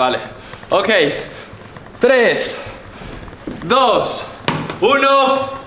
Vale. Ok. 3, 2, 1.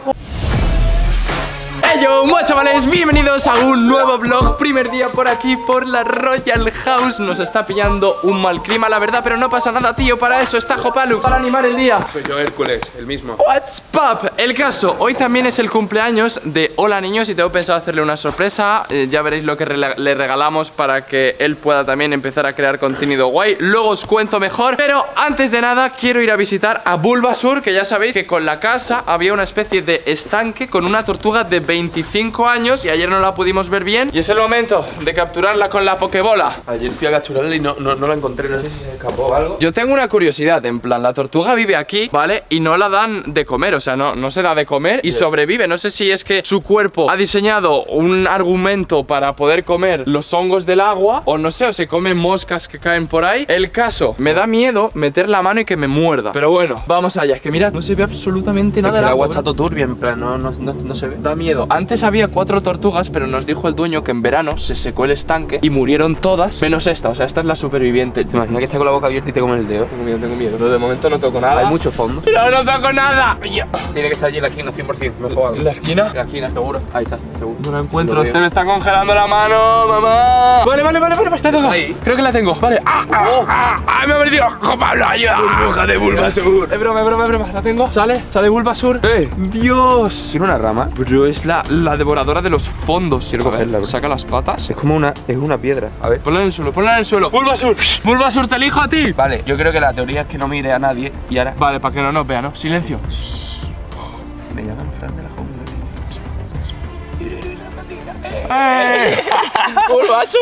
Hey yo, chavales, bienvenidos a un nuevo vlog. Primer día por aquí, por la Royal House. Nos está pillando un mal clima, la verdad Pero no pasa nada, tío, para eso está Jopalux Para animar el día. Soy yo Hércules, el mismo. What's up? El caso, hoy también es el cumpleaños de Hola Niños Y tengo pensado hacerle una sorpresa. Eh, Ya veréis lo que re le regalamos para que él pueda también empezar a crear contenido guay. Luego os cuento mejor Pero antes de nada, quiero ir a visitar a Bulbasur Que ya sabéis que con la casa había una especie de estanque Con una tortuga de 20 25 años y ayer no la pudimos ver bien. Y es el momento de capturarla con la pokebola. Ayer fui a capturarla y no, no, no, la encontré, no sé si se escapó o algo. Yo tengo una curiosidad, en plan, la tortuga vive aquí, ¿vale? Y no la dan de comer, o sea, no, no se da de comer y sobrevive. No sé si es que su cuerpo ha diseñado un argumento para poder comer los hongos del agua O no sé, o se come moscas que caen por ahí. El caso, me da miedo meter la mano y que me muerda. Pero bueno, vamos allá, es que mirad, no se ve absolutamente nada El agua está todo turbio, en plan, no, no, no, no se ve. Da miedo antes había cuatro tortugas, pero nos dijo el dueño que en verano se secó el estanque y murieron todas, menos esta, o sea, esta es la superviviente. ¿Te imaginas que está con la boca abierta y te come el dedo? Tengo miedo, tengo miedo. Pero de momento no toco nada. Hay mucho fondo. ¡No, no toco nada! Tiene que estar allí en la esquina, 100%. Mejor. ¿En la esquina? En la esquina, seguro. Ahí está. No la encuentro. Se me está congelando la mano, mamá. Vale, vale, vale, vale. La tengo. Ahí. Creo que la tengo. Vale. ¡Ah! ¡Ah! Oh. ¡Ah! ¡Ah! ¡Me ha perdido! ¡Pablo, ayuda! Burbuja de Bulbasur. Es broma, es broma, es broma. La tengo. Sale, sale Bulbasur. ¡Eh! ¡Dios! ¿Tiene una rama? Bro, es la, la devoradora de los fondos. Quiero cogerla, bro. Saca las patas. Es como una, es una piedra. A ver. Ponla en el suelo, ponla en el suelo. Bulbasur. Bulbasur, te elijo a ti. Vale, yo creo que la teoría es que no mire a nadie y ahora. Vale, para que no nos vea, ¿no? Silencio. Me llaman Fran de la ¡Eh! ¡Bulbasur!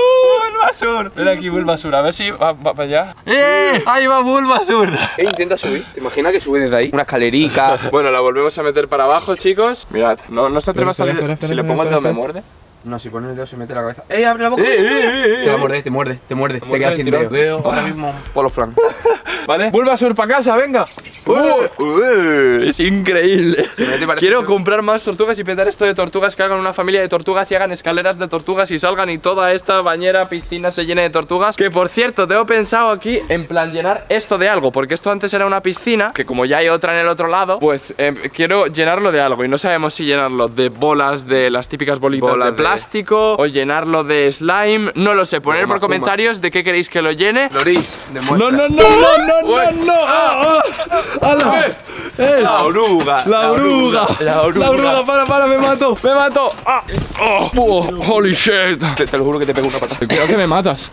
¡Bulbasur! Ven aquí, Bulbasur, a ver si va, va para allá. ¡Eh! ¡Ahí va Bulbasur! ¿Qué intenta subir? ¿Te imaginas que sube desde ahí? Una escalerica. Bueno, la volvemos a meter para abajo, chicos. Mirad, no, no se atreva a salir. espera, espera, si le espera, pongo el dedo, espera, me muerde. No, si pones el dedo se mete la cabeza. ¡Eh, abre la boca! ¡Eh, eh, eh, Te va a eh! morder, te muerde, te muerde. Te, quedas sin tirón. dedo. Ahora mismo, polo flan. ¿Vale? Bulbasur para casa, venga. Uh, uh, es increíble. Se mete, Quiero comprar más tortugas y petar esto de tortugas, que hagan una familia de tortugas y hagan escaleras de tortugas y salgan y toda esta bañera, piscina se llene de tortugas. Que por cierto, tengo pensado aquí en plan llenar esto de algo, porque esto antes era una piscina, que como ya hay otra en el otro lado, pues eh, quiero llenarlo de algo y no sabemos si llenarlo de bolas de las típicas bolitas Bolas de de- plástico o llenarlo de slime, no lo sé, poner por comentarios de qué queréis que lo llene. Loris, demuestra. No, no, no, no, no, no, no. Ah, ah. ¡Hala! ¡Eh! La oruga. La oruga. La oruga. La oruga, para, para, me mato. Me mato. Ah. Oh, oh, holy shit. Te, te lo juro que te pego una pata. Creo que me matas.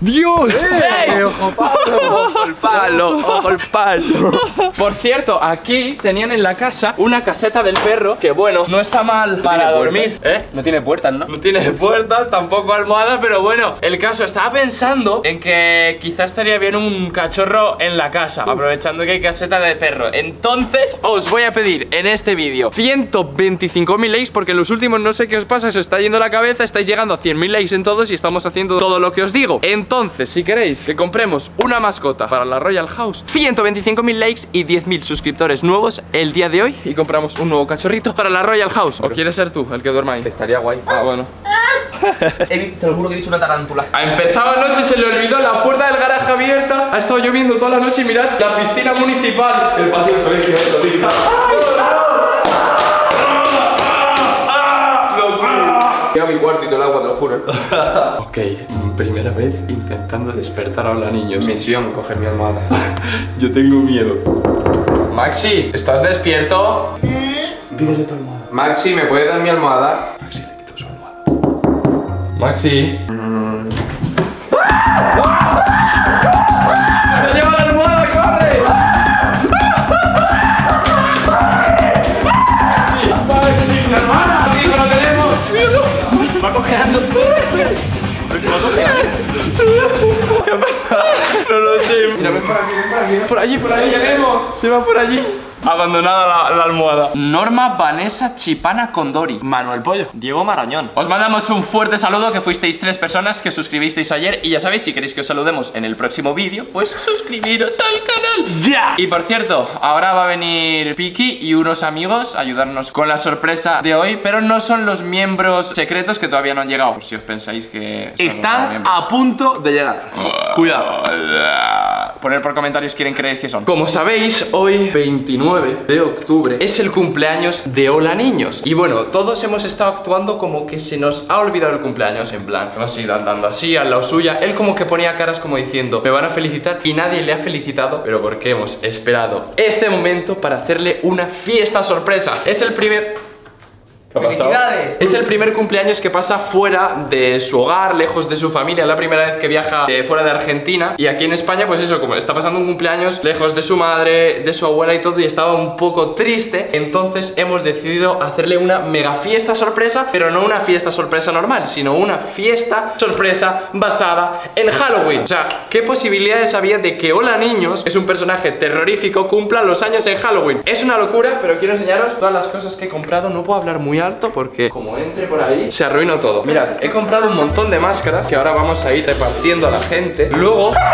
¡Dios! ¡Eh! ¡Ojo palo! ¡Ojo el palo! ¡Ojo el palo! Por cierto, aquí tenían en la casa una caseta del perro que, bueno, no está mal para dormir. puertas. ¿Eh? No tiene puertas, ¿no? No tiene puertas, tampoco almohada, pero bueno, el caso, estaba pensando en que quizás estaría bien un cachorro en la casa, aprovechando que hay caseta de perro. Entonces, os voy a pedir en este vídeo 125.000 likes, porque en los últimos no sé qué os pasa, se os está yendo la cabeza, estáis llegando a 100.000 likes en todos y estamos haciendo todo lo que os digo. Entonces, si queréis que compremos una mascota para la Royal House, 125.000 likes y 10.000 suscriptores nuevos el día de hoy y compramos un nuevo cachorrito para la Royal House. ¿O quieres ser tú el que duerma ahí? Estaría guay. Ah, bueno. He te lo juro que he visto una tarántula. Ha empezado anoche, se le olvidó la puerta del garaje abierta. Ha estado lloviendo toda la noche y mirad la piscina municipal. El paseo colegio. Llega a mi cuarto y todo el agua, te lo juro. Ok, primera vez intentando despertar a los niños. Misión, coger mi almohada. Yo tengo miedo. Maxi, ¿estás despierto? Pídele tu almohada. Maxi, ¿me puedes dar mi almohada? Maxi, le quito su almohada. Maxi. Mira, ven para aquí, ven para aquí. Por allí, por allí. Se va por allí. Abandonada la, la almohada. Norma Vanessa Chipana Condori. Manuel Pollo. Diego Marañón. Os mandamos un fuerte saludo que fuisteis tres personas que suscribisteis ayer y ya sabéis, si queréis que os saludemos en el próximo vídeo, pues suscribiros al canal. ¡Ya! Y por cierto, ahora va a venir Piki y unos amigos a ayudarnos con la sorpresa de hoy, pero no son los miembros secretos que todavía no han llegado, por si os pensáis que Están a punto de llegar. Cuidado. poner por comentarios quién creéis que son. Como sabéis, hoy, 29 de octubre, es el cumpleaños de Hola Niños. Y bueno, todos hemos estado actuando como que se nos ha olvidado el cumpleaños, en plan, hemos ido andando así, al lado suya. Él como que ponía caras como diciendo, me van a felicitar y nadie le ha felicitado, pero porque hemos esperado este momento para hacerle una fiesta sorpresa. Es el primer... ¿Qué ha pasado? ¡Felicidades! Es el primer cumpleaños que pasa fuera de su hogar, lejos de su familia. Es la primera vez que viaja de fuera de Argentina. Y aquí en España, pues eso, como está pasando un cumpleaños lejos de su madre, de su abuela y todo, y estaba un poco triste. Entonces hemos decidido hacerle una mega fiesta sorpresa, pero no una fiesta sorpresa normal, sino una fiesta sorpresa basada en Halloween. O sea, ¿qué posibilidades había de que Hola Niños, que es un personaje terrorífico, cumpla los años en Halloween? Es una locura, pero quiero enseñaros todas las cosas que he comprado. No puedo hablar muy alto porque como entre por ahí se arruinó todo. Mirad, he comprado un montón de máscaras que ahora vamos a ir repartiendo a la gente. Luego...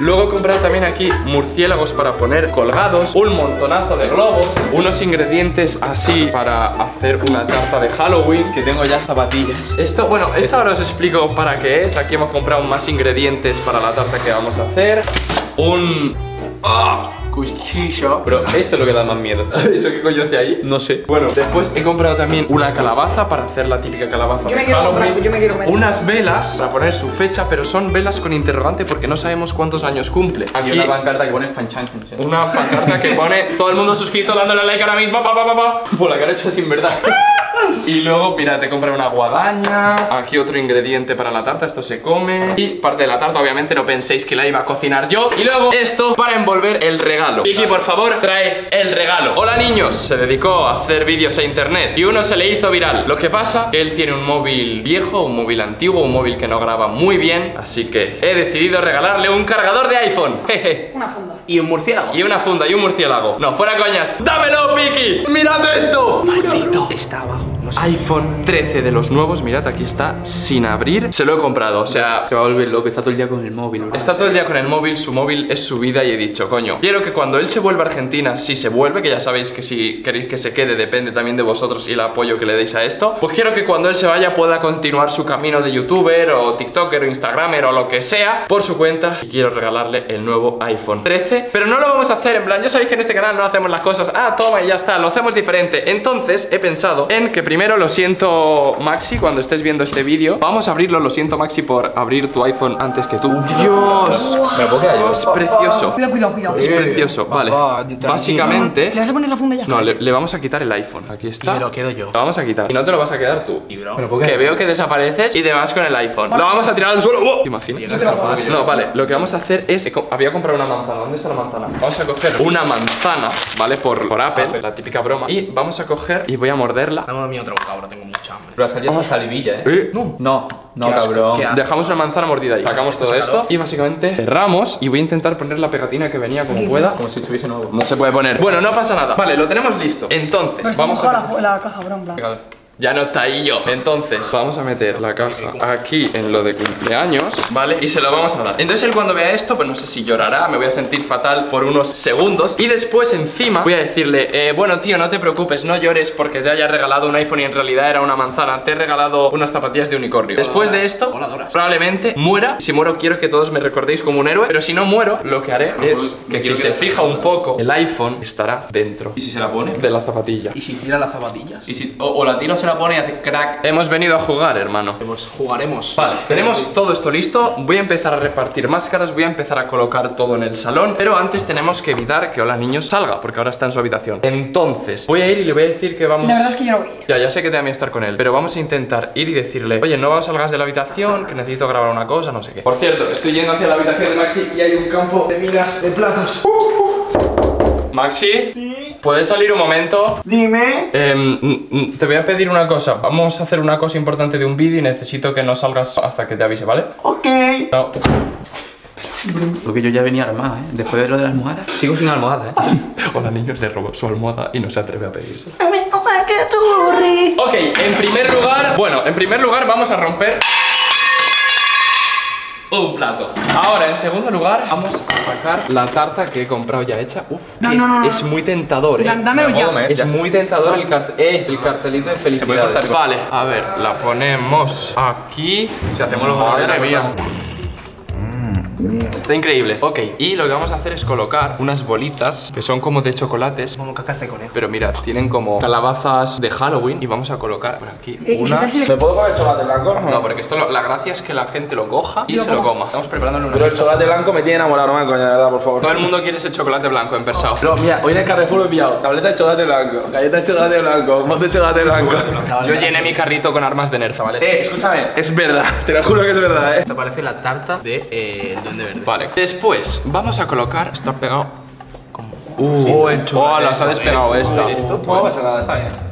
Luego he comprado también aquí murciélagos para poner colgados, un montonazo de globos, unos ingredientes así para hacer una tarta de Halloween, que tengo ya zapatillas. Esto, bueno, esto ahora os explico para qué es. Aquí hemos comprado más ingredientes para la tarta que vamos a hacer. Un... ¡Ah! Cuchillo. Pero esto es lo que da más miedo. ¿Eso qué coño hace ahí? No sé. Bueno, después he comprado también una calabaza para hacer la típica calabaza. Yo me quiero comprar, yo me quiero meter. Unas velas para poner su fecha, pero son velas con interrogante porque no sabemos cuántos años cumple. Aquí Y una pancarta que pone fanchan. una pancarta que pone todo el mundo suscrito dándole like ahora mismo, pa, pa, pa, pa. Por la cara hecha sin verdad. Y luego, mira, te compré una guadaña Aquí otro ingrediente para la tarta, esto se come Y parte de la tarta, obviamente, no penséis que la iba a cocinar yo Y luego esto para envolver el regalo Vicky, por favor, trae el regalo Hola niños, se dedicó a hacer vídeos a internet Y uno se le hizo viral Lo que pasa, que él tiene un móvil viejo, un móvil antiguo Un móvil que no graba muy bien Así que he decidido regalarle un cargador de iPhone Jeje Una funda. Y un murciélago. y una funda y un murciélago. No, fuera coñas. ¡Dámelo, Piki! ¡Mirad esto! Está abajo. No iPhone 13 de los nuevos, mirad, aquí está sin abrir. Se lo he comprado, o sea, Se va a volver loco, está todo el día con el móvil. Está todo el día con el móvil, su móvil es su vida y he dicho, coño, quiero que cuando él se vuelva a Argentina, si se vuelve, que ya sabéis que si queréis que se quede, depende también de vosotros y el apoyo que le deis a esto, pues quiero que cuando él se vaya pueda continuar su camino de youtuber o tiktoker o instagramer o lo que sea por su cuenta y quiero regalarle el nuevo iPhone 13, pero no lo vamos a hacer en plan, ya sabéis que en este canal no hacemos las cosas, ah, toma y ya está, lo hacemos diferente. Entonces he pensado en que primero lo siento Maxi, cuando estés viendo este vídeo, vamos a abrirlo, lo siento Maxi por abrir tu iPhone antes que tú. Dios, ¿Me lo puedo quedar yo? es precioso. Cuidado, cuidado, cuidado. Es precioso, vale. Básicamente, ¿Le vas a poner la funda ya? no, le, le vamos a quitar el iPhone. Aquí está. Y me lo quedo yo. Lo vamos a quitar. Y no te lo vas a quedar tú. Y bro. Que veo que desapareces y te vas con el iPhone. Lo vamos a tirar al suelo. ¡Oh! ¿Te imaginas? No, vale, lo que vamos a hacer es. Había comprado una manzana. ¿Dónde está la manzana? Vamos a coger una manzana, ¿vale? Por, por Apple, la típica broma. Y vamos a coger y voy a morderla. Dame a ahora tengo mucha hambre. Pero ha salido salivilla, ¿eh? Eh, No, no, asco, cabrón. Dejamos una manzana mordida ahí. Sacamos todo Esto esto es y básicamente cerramos. Y voy a intentar poner la pegatina que venía como pueda. Como si estuviese nuevo. No se puede poner. Bueno, no pasa nada. Vale, lo tenemos listo. Entonces, Pero vamos a. la, la caja, bro, en plan. Ya no está ahí yo. Entonces, vamos a meter la caja aquí en lo de cumpleaños, ¿vale? Y se lo vamos a dar. Entonces, él cuando vea esto, pues no sé si llorará, me voy a sentir fatal por unos segundos. Y después, encima, voy a decirle, eh, bueno, tío, no te preocupes, no llores porque te haya regalado un iPhone y en realidad era una manzana. Te he regalado unas zapatillas de unicornio. Después de esto, probablemente muera. Si muero, quiero que todos me recordéis como un héroe. Pero si no muero, lo que haré es que si se fija un poco, el iPhone estará dentro ¿Y si se la pone? de la zapatilla. ¿Y si tira las zapatillas? ¿Y si, o, o la tira o se la pone y hace crack. Hemos venido a jugar, hermano. Pues jugaremos. Vale, tenemos todo esto listo. Voy a empezar a repartir máscaras, voy a empezar a colocar todo en el salón. Pero antes tenemos que evitar que Hola Niños salga, porque ahora está en su habitación. Entonces, voy a ir y le voy a decir que vamos. La verdad es que yo no voy a ir. Ya, ya sé que te da miedo estar con él, pero vamos a intentar ir y decirle, oye, no salgas de la habitación, que necesito grabar una cosa, no sé qué. Por cierto, estoy yendo hacia la habitación de Maxi y hay un campo de minas de platos. Maxi, ¿puedes salir un momento? Dime. Em, te voy a pedir una cosa. Vamos a hacer una cosa importante de un vídeo y necesito que no salgas hasta que te avise, ¿vale? Ok. No. Porque yo ya venía armado, ¿eh? Después de lo de la almohada. Sigo sin almohada, ¿eh? Hola niños, le robó su almohada y no se atreve a pedirse. Ok, en primer lugar, bueno, en primer lugar vamos a romper un plato. Ahora, en segundo lugar, vamos a sacar la tarta que he comprado ya hecha. Uf, No, no, no, no. es muy tentador, eh. Dámelo ya. comer. Es Ya. muy tentador el, cart- eh, el cartelito de felicidades. Vale, a ver, la ponemos aquí. Si hacemos los Madre mía. Está increíble. Ok, y lo que vamos a hacer es colocar unas bolitas que son como de chocolates. Como cacaste con él. Pero mirad, tienen como calabazas de Halloween y vamos a colocar por aquí Eh, ¿y unas. ¿Me puedo comer chocolate blanco? No, porque esto lo- la gracia es que la gente lo coja y lo se lo coma. Estamos preparándole una Pero el chocolate blanco me tiene enamorado, no me coña, de verdad, por favor. Todo el mundo quiere ese chocolate blanco en persao. Pero mira, hoy en el Carrefour he pillado tableta de chocolate blanco, galleta de chocolate blanco, mod de chocolate blanco. Yo llené mi carrito con armas de Nerza, ¿vale? Eh, escúchame, es verdad, te lo juro que es verdad, eh. Esto parece la tarta de eh, Verde. Vale. Después vamos a colocar. Está pegado. Uh, el Oh, las ha despegado esta. No pasa nada, está bien.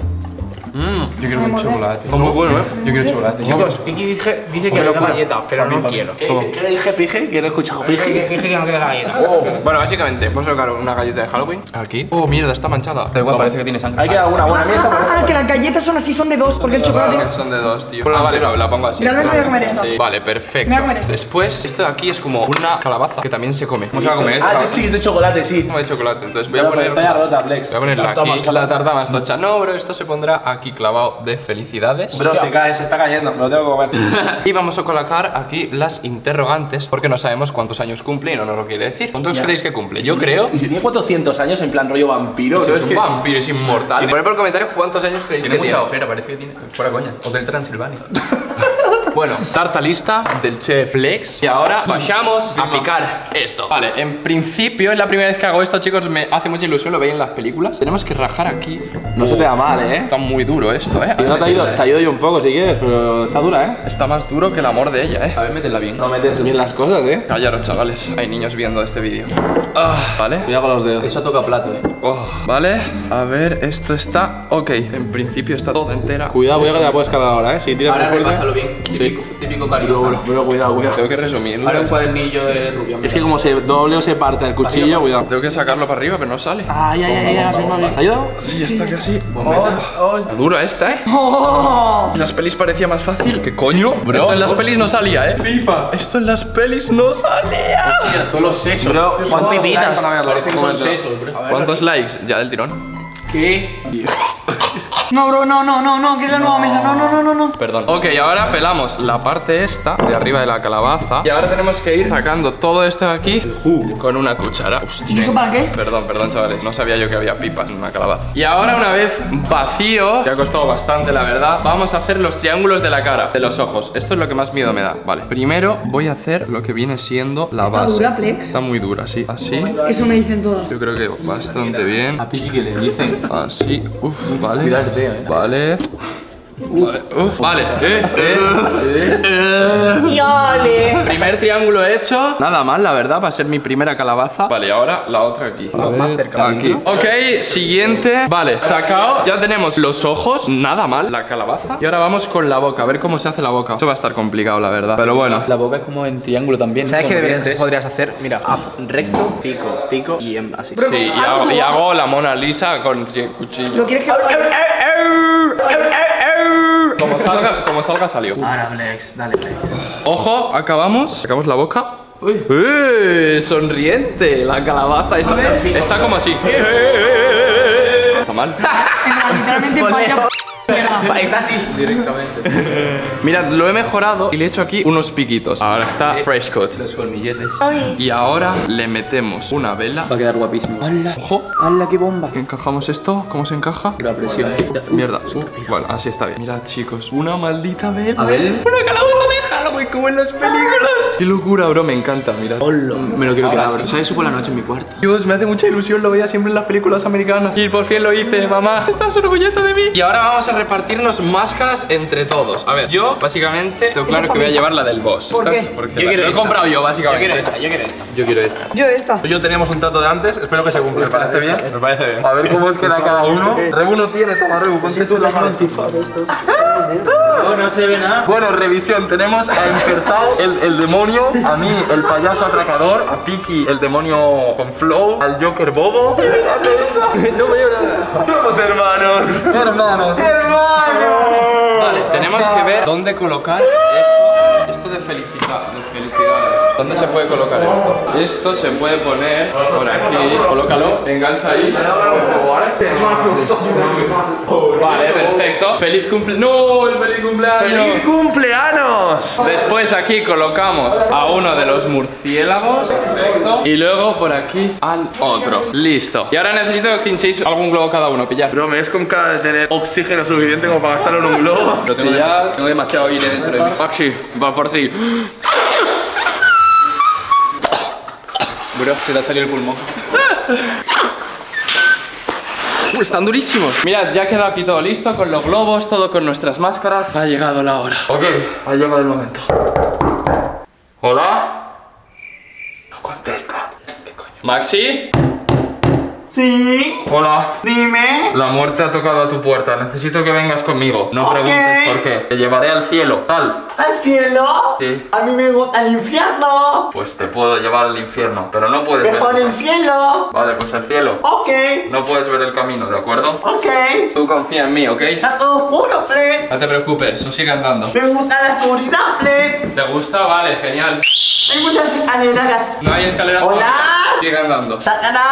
Mmm, yo quiero un Vamos, chocolate. Está muy bueno, ¿eh? Yo quiero chocolate. Chicos, Vicky dice, dice que no locura. galleta, pero no quiero. ¿Qué, ¿Qué dije, pije? Que no he escuchado Dije que no quiero galleta. Bueno, básicamente, vamos a colocar una galleta de Halloween. Aquí. Oh, mierda, está manchada. Da igual, parece que tiene sangre. Hay que dar una buena Ah, mesa ah, ah, que las galletas son así, son de dos, porque el chocolate. Son de dos, tío. Ah, vale, la pongo así. Realmente me voy a comer esta. Sí. Vale, perfecto. Me voy a comer esta. Después, esto de aquí es como una calabaza que también se come. ¿Cómo se va a comer? Ah, sí, de chocolate, sí. Como de chocolate. Entonces voy a poner. está ya rota, Flex. Voy a ponerla aquí, la tarta más tocha. No, bro, esto se pondrá aquí clavado de felicidades. Bro, se cae, se está cayendo, me lo tengo que comer. Y vamos a colocar aquí las interrogantes porque no sabemos cuántos años cumple y no nos lo quiere decir. ¿Cuántos creéis que cumple? Yo creo. Y si tiene 400 años en plan rollo vampiro, es un vampiro, es inmortal. Poned por comentarios cuántos años creéis Tiene que mucha tiene. ojera, parece que tiene. Fuera coña. Hotel Transilvania. Bueno, tarta lista del chef Flex. Y ahora vayamos a picar esto. Vale, en principio es la primera vez que hago esto, chicos. Me hace mucha ilusión, lo veis en las películas. Tenemos que rajar aquí. No se te da mal, ¿eh? Está muy duro esto, eh. No te ha ido, te ayudo yo un poco si quieres, pero está dura, ¿eh? Está más duro que el amor de ella, eh. A ver, métela bien. No metes bien las cosas, ¿eh? Callaros, chavales. Hay niños viendo este vídeo. Ah, vale. Cuidado con los dedos. Eso toca plato, eh. Oh, vale, a ver, esto está ok. En principio está todo entera. Cuidado, cuidado que te la puedes cargar ahora, ¿eh? Si tiras muy Ahora fuerte. repásalo bien. Sí. Típico, típico cariño. Bro, bro, cuidado, cuidado. Tengo que resumirlo. Ahora un cuadernillo de rubio. Es que como se doble o se parte el cuchillo, cuidado. Tengo que sacarlo para arriba, pero no sale. Ay, ay, ay, ay, ay, ¿Te ha ayudado? Sí, está casi. Oh, Está dura esta, eh. ¡Oh! En las pelis parecía más fácil. ¿Qué coño? Esto en las pelis no salía, eh. Pipa. Esto en las pelis no salía. Hostia, todos los sesos. Bro, Son ¿cuántos pipitas. likes van a verlo? Parece que son Coméntalo. sesos, bro. ¿Cuántos likes? Ya del tirón. ¿Qué? No, bro, no, no, no, no, que es la nueva mesa. No, no, no, no, no. Perdón. Ok, ahora pelamos la parte esta de arriba de la calabaza. Y ahora tenemos que ir sacando todo esto de aquí con una cuchara. ¿Y eso para qué? Perdón, perdón, chavales. No sabía yo que había pipas en una calabaza. Y ahora, una vez vacío, que ha costado bastante, la verdad, vamos a hacer los triángulos de la cara, de los ojos. Esto es lo que más miedo me da. Vale. Primero voy a hacer lo que viene siendo la Está base. dura, Plex. Está muy dura, sí. Así. Eso me dicen todas. Yo creo que bastante bien. A Piki que le dicen. Así. Uf, vale. Cuidado, tío, eh. Vale. Vale, uf, vale, eh, eh, Primer triángulo hecho. Nada mal, la verdad, va a ser mi primera calabaza. Vale, ahora la otra aquí. A más ver, cerca aquí. Ok, siguiente. Vale, sacado. Ya tenemos los ojos. Nada mal, la calabaza. Y ahora vamos con la boca, a ver cómo se hace la boca. Eso va a estar complicado, la verdad. Pero bueno. La boca es como en triángulo también. ¿Sabes qué deberías- podrías hacer? Mira, recto, pico, pico y en así. Sí, y hago, y hago la Mona Lisa con cuchillo. ¿Lo quieres que.? Como salga, salió. Ahora, Flex, dale, Flex. Ojo, acabamos. Sacamos la boca. ¡Eh! Sonriente. La calabaza está, está como así. Está mal. Literalmente. Está así directamente. Mirad, lo he mejorado y le he hecho aquí unos piquitos. Ahora está fresh cut. Los colmilletes. Y ahora le metemos una vela. Va a quedar guapísimo. ¡Hala! Ojo. ¡Hala, qué bomba! Encajamos esto. ¿Cómo se encaja? La presión. Mierda. Bueno, así está bien. Mirad, chicos. Una maldita vela. A ver. Una calabaza como en las películas. Qué locura, bro. Me encanta, mirad. Me lo quiero quedar, bro. ¿Sabes? Eso por la noche en mi cuarto. Dios, me hace mucha ilusión, lo veía siempre en las películas americanas. Y por fin lo hice, mamá. Estás orgullosa de mí. Y ahora vamos a repartirnos máscaras entre todos. A ver, yo básicamente tengo claro que voy a llevar la del boss. ¿Por. Porque Yo la- quiero lo he esta. comprado yo, Yo básicamente. quiero esta, yo quiero esta. Yo quiero esta. Yo esta. Y yo teníamos un trato de antes, espero que se cumpla. ¿Me parece bien? Me parece bien. A ver cómo os queda cada uno. Rebu no tiene, toma Rebu, ponte tú la mano. No, no se ve nada. Bueno, revisión, tenemos a Impersao, el, el demonio, a mí, el payaso atracador, a Piki, el demonio con flow, al Joker bobo. No veo nada. Somos hermanos. Hermanos. Hermanos. Vale, tenemos que ver dónde colocar esto. De felicidad, de felicidades. ¿Dónde se puede colocar esto? Esto se puede poner por aquí. Colócalo, engancha ahí. Vale, perfecto. Feliz cumple. ¡No! ¡El feliz cumpleaños! ¡Feliz cumpleaños! Después aquí colocamos a uno de los murciélagos. Y luego por aquí al otro. Listo. Y ahora necesito que hinchéis algún globo cada uno. Pillad. Bro, me es con cara de tener oxígeno suficiente como para gastarlo en un globo. Lo tengo, Pillad. tengo demasiado aire dentro de mí. Maxi, va por ti. Bro, se te ha salido el pulmón. Uh, están durísimos. Mirad, ya queda aquí todo listo con los globos, todo con nuestras máscaras. Ha llegado la hora. Ok, ha llegado el momento. ¿Hola? No contesta. ¿Qué coño? ¿Maxi? Sí, Hola. dime. La muerte ha tocado a tu puerta. Necesito que vengas conmigo. No preguntes por qué. Te llevaré al cielo. Tal. ¿Al cielo? Sí. A mí me gusta el infierno. Pues te puedo llevar al infierno, pero no puedes Mejor ver. el cielo. Vale, pues al cielo. Ok, No puedes ver el camino, ¿de acuerdo? ok. Tú confía en mí, ¿ok? Está todo puro, please. No te preocupes, tú sigue andando. Me gusta la oscuridad, please. ¿Te gusta? Vale, genial. Hay muchas escaleras. No hay escaleras. Hola. Sigue andando. Satanás.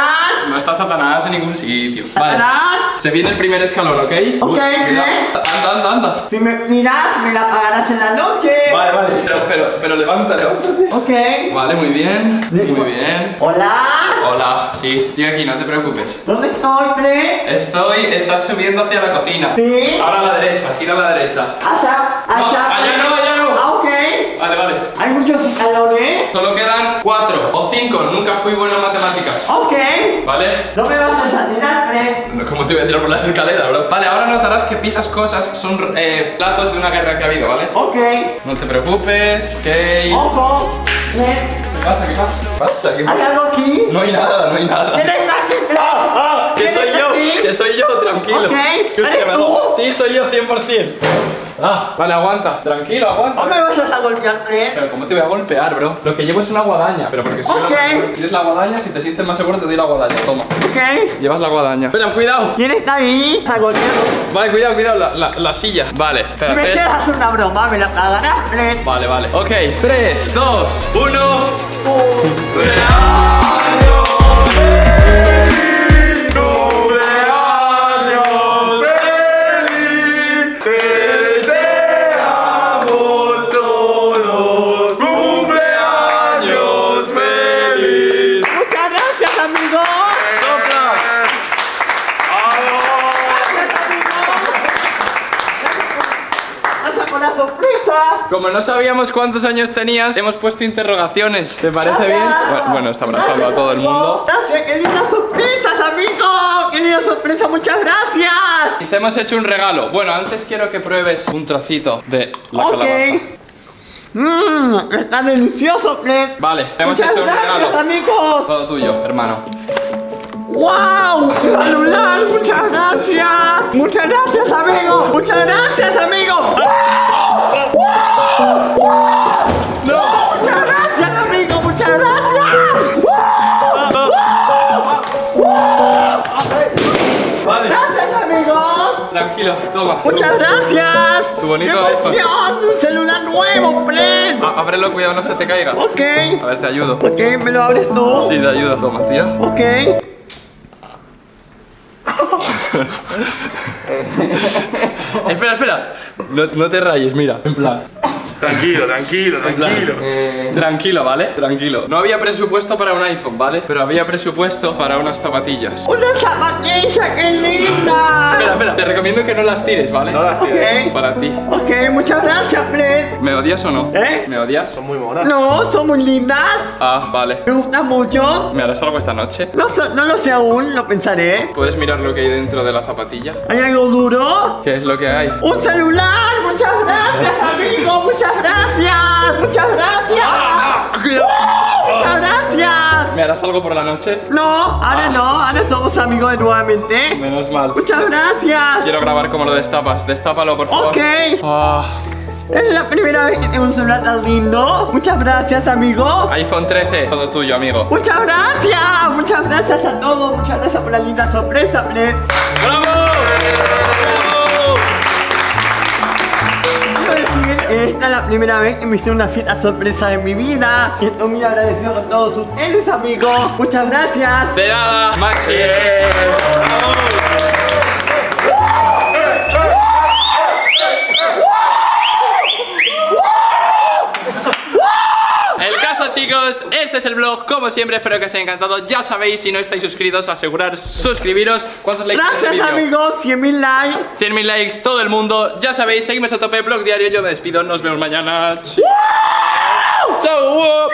No está Satanás en ningún sitio. Vale. Satanás. Se viene el primer escalón, ¿ok? Ok. Anda, anda, anda. Si me miras, me la apagarás en la noche. Vale, vale. Pero, pero, pero levanta, levántate. Ok. Vale, muy bien. Muy bien. Hola. Hola, sí, estoy aquí, no te preocupes. ¿Dónde estoy, please? Estoy, estás subiendo hacia la cocina. Sí. Ahora a la derecha, gira a la derecha. Allá, No, allá. allá no, allá no. Vale, vale. Hay muchos escalones. Solo quedan cuatro o cinco. Nunca fui bueno en matemáticas. Ok. ¿Vale? No me vas a tirar. No, ¿Cómo te voy a tirar por las escaleras, bro? Vale, ahora notarás que pisas cosas son eh, platos de una guerra que ha habido, ¿vale? Ok. No te preocupes, ok. Ojo. ¿Qué pasa? ¿Qué pasa? ¿Qué pasa? ¿Qué ¿Hay algo aquí? No hay nada, no hay nada. ¿Quién está aquí, please? ¡Ah! ¡Que ¿Quién soy yo! Tranquilo. Ok. ¿Qué hostia, ¿Eres me tú? hago? Sí, soy yo, 100%. Ah, vale, aguanta. Tranquilo, aguanta. No me vayas a golpear. Pero ¿cómo te voy a golpear, bro? Lo que llevo es una guadaña. Pero porque soy la ¿Quieres la guadaña? Si te sientes más seguro te doy la guadaña. Toma. Ok. Llevas la guadaña. Espera, cuidado. ¿Quién está ahí? Está golpeando. Vale, cuidado, cuidado. La, la, la silla. Vale, Si espera, me hacer una broma, me la pagarás. Vale, vale. Ok, 3, 2, 1. Muchas no sabíamos cuántos años tenías, hemos puesto interrogaciones. ¿Te parece bien? Bueno, Bueno, está abrazando a todo el mundo. Gracias, qué lindas sorpresas, amigos. Qué linda sorpresa, muchas gracias. Y te hemos hecho un regalo. Bueno, antes quiero que pruebes un trocito de la ok. calabaza. Mmm, está delicioso, please. Vale, te hemos Muchas hecho un gracias, regalo. amigos. Todo tuyo, hermano. ¡Wow! ¡Celular! ¡Muchas gracias! ¡Muchas gracias, amigo! ¡Muchas gracias, amigo! ¡Wow! Tranquilo, toma. ¡Muchas gracias! Tu bonito ¡Qué emoción! ¡Un celular nuevo, please! Ah, ábrelo, cuidado, no se te caiga. Ok. A ver, te ayudo. Ok, ¿me lo abres tú? Sí, te ayudo. Toma, tira. Ok. espera, espera. No, no te rayes, mira. En plan. Tranquilo, tranquilo, tranquilo. eh, Tranquilo, ¿vale? Tranquilo. No había presupuesto para un iPhone, ¿vale? Pero había presupuesto para unas zapatillas. ¡Una zapatilla, qué linda! Espera, espera. Te recomiendo que no las tires, ¿vale? No las tires. Ok. Para ti. Ok, muchas gracias, please. ¿Me odias o no? ¿Eh? ¿Me odias? Son muy monas. No, son muy lindas. Ah, vale. Me gustan mucho. ¿Me harás algo esta noche? No, so- no lo sé aún, lo pensaré. ¿Puedes mirar lo que hay dentro de la zapatilla? ¿Hay algo duro? ¿Qué es lo que hay? ¡Un celular! ¡Muchas gracias, amigo! ¡Muchas gracias! ¡Muchas gracias! ¡Muchas gracias! ¿Me harás algo por la noche? No, ahora no, ahora somos amigos de nuevamente. Menos mal. Muchas gracias. Quiero grabar cómo lo destapas. Destápalo, por favor. Ok. Ah, Es la primera vez que tengo un celular tan lindo. Muchas gracias, amigo. iPhone 13, todo tuyo, amigo. Muchas gracias. Muchas gracias a todos. Muchas gracias por la linda sorpresa, please. ¡Bravo! Esta es la primera vez que me hicieron una fiesta sorpresa de mi vida. Y estoy muy agradecido con todos ustedes, amigos. Muchas gracias. De nada, Maxi. Chicos, este es el vlog, como siempre espero que os haya encantado. Ya sabéis, si no estáis suscritos, asegurar suscribiros. ¿Cuántos likes Gracias, amigos. 100 mil likes. 100.000 likes, todo el mundo. Ya sabéis, seguimos a tope, blog diario Yo me despido, nos vemos mañana. Chao